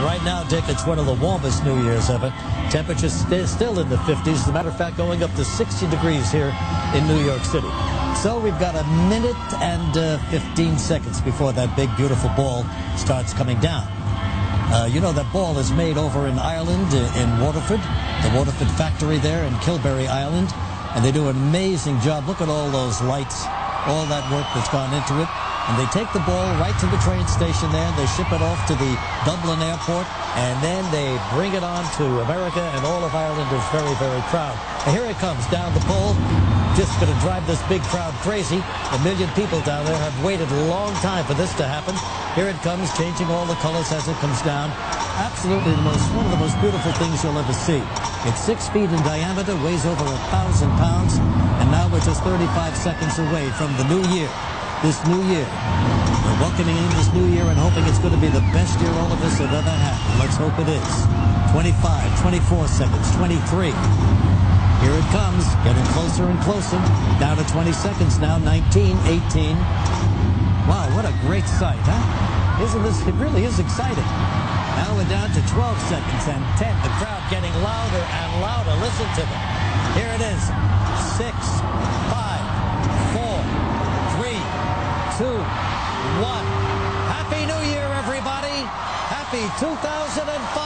And right now, Dick, it's one of the warmest New Year's ever. Temperatures st- still in the 50s. As a matter of fact, going up to 60 degrees here in New York City. So we've got a minute and uh, 15 seconds before that big, beautiful ball starts coming down. Uh, you know, that ball is made over in Ireland, uh, in Waterford, the Waterford factory there in Kilbarry Island. And they do an amazing job. Look at all those lights, all that work that's gone into it. And they take the ball right to the train station there. And They ship it off to the Dublin airport. And then they bring it on to America. And all of Ireland is very, very proud. And here it comes down the pole. Just going to drive this big crowd crazy. A million people down there have waited a long time for this to happen. Here it comes, changing all the colors as it comes down. Absolutely the most, one of the most beautiful things you'll ever see. It's six feet in diameter, weighs over a thousand pounds, and now we're just 35 seconds away from the new year. This new year. We're welcoming in this new year and hoping it's going to be the best year all of us have ever had. Let's hope it is. 25, 24 seconds, 23. Here it comes, getting closer and closer. Down to 20 seconds now, 19, 18. Wow, what a great sight, huh? Isn't this, it really is exciting. Now we're down to 12 seconds and 10. The crowd getting louder and louder. Listen to them. Here it is. Six, Happy 2005.